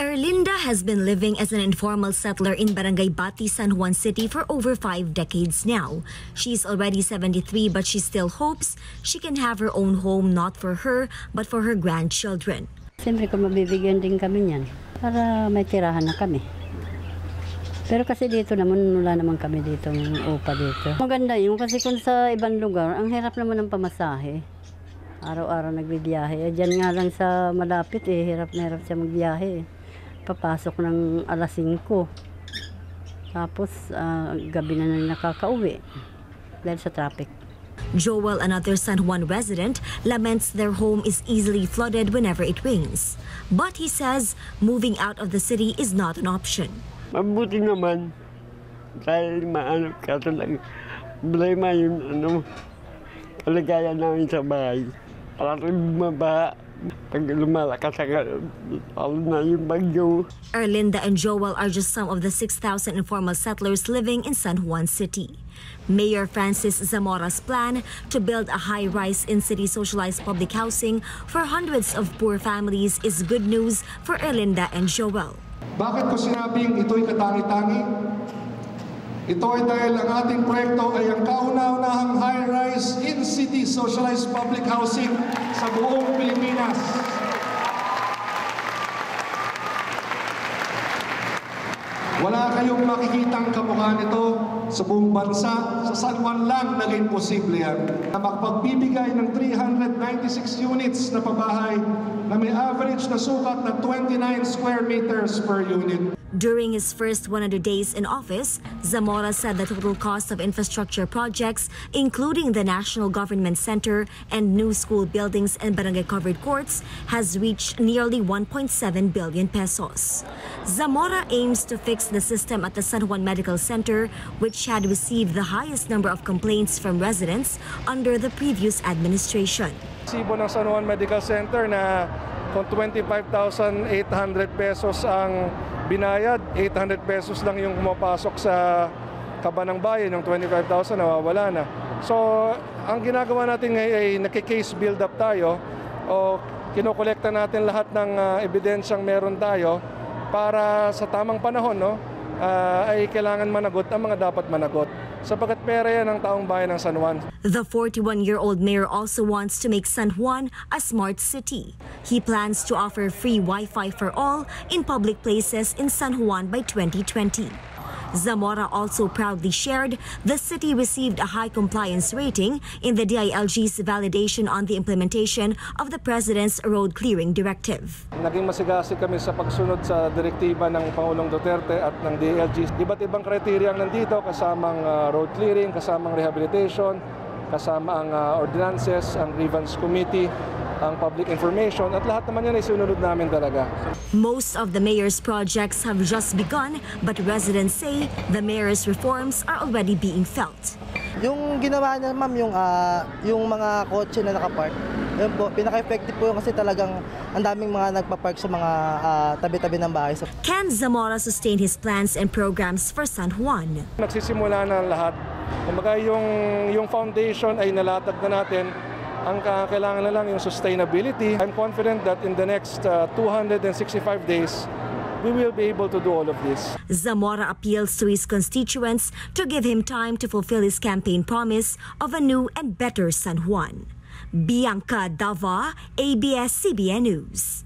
Erlinda has been living as an informal settler in Barangay Bati, San Juan City for over five decades now. She's already 73 but she still hopes she can have her own home not for her but for her grandchildren. Siyempre kung mabibigyan din kami niyan para may tirahan na kami. Pero kasi dito naman, wala naman kami dito ng upa dito. Maganda yun kasi kung sa ibang lugar, ang hirap naman ng pamasahe. Araw-araw nagbibiyahe. Eh, Diyan nga lang sa malapit eh, hirap na hirap siya magbiyahe. eh. Papasok ng alas 5. Tapos ah, gabi na na nakakauwi dahil sa traffic. Joel, another San Juan resident, laments their home is easily flooded whenever it rains. But he says moving out of the city is not an option. Mabuti naman. Dahil maano ka talaga. Problema yung ano, kalagayan namin sa bahay. Para rin bumaba. Pag lumalakas ang lalo na yung bagyo. Erlinda and Joel are just some of the 6,000 informal settlers living in San Juan City. Mayor Francis Zamora's plan to build a high-rise in-city socialized public housing for hundreds of poor families is good news for Erlinda and Joel. Bakit ko sinabing ito'y katangi-tangi? Ito ay dahil ang ating proyekto ay ang kauna-unahang high-rise in-city socialized public housing sa buong Pilipinas. Wala kayong makikitang kamukha nito sa buong bansa. Sa San Juan lang naging posible yan. Na makapagbibigay ng 396 units na pabahay na may average na sukat na 29 square meters per unit. During his first 100 days in office, Zamora said the total cost of infrastructure projects, including the National Government Center and new school buildings and barangay covered courts, has reached nearly 1.7 billion pesos. Zamora aims to fix the system at the San Juan Medical Center, which had received the highest number of complaints from residents under the previous administration. Sibo ng San Juan Medical Center na kung 25,800 pesos ang binayad, 800 pesos lang yung pumapasok sa kaba ng bayan, yung 25,000 nawawala na. So, ang ginagawa natin ngayon ay nakikase build up tayo o kinokolekta natin lahat ng ah, ebidensyang meron tayo para sa tamang panahon no, ah, ay kailangan managot ang mga dapat managot. Sapagkat pera yan ng taong bayan ng San Juan. The 41-year-old mayor also wants to make San Juan a smart city. He plans to offer free Wi-Fi for all in public places in San Juan by 2020. Zamora also proudly shared the city received a high compliance rating in the DILG's validation on the implementation of the President's Road Clearing Directive. Naging masigasig kami sa pagsunod sa direktiba ng Pangulong Duterte at ng DLG. Iba't ibang kriteria ang nandito, kasamang ah, road clearing, kasamang rehabilitation, kasama ang ah, ordinances, ang grievance committee, ang public information, at lahat naman yan ay sinunod namin talaga. Most of the mayor's projects have just begun, but residents say the mayor's reforms are already being felt. Yung ginawa niya ma'am, yung, ah, yung mga kotse na nakapark, yun po, pinaka-effective po yun kasi talagang ang daming mga nagpa-park sa mga ah, tabi-tabi ng bahay. So, Can Zamora sustain his plans and programs for San Juan? Nagsisimula na lahat. Kumbaga yung, yung foundation ay nalatag na natin. Ang ka- kailangan na lang yung sustainability. I'm confident that in the next ah, 265 days, we will be able to do all of this. Zamora appeals to his constituents to give him time to fulfill his campaign promise of a new and better San Juan. Bianca Dava, ABS-CBN News.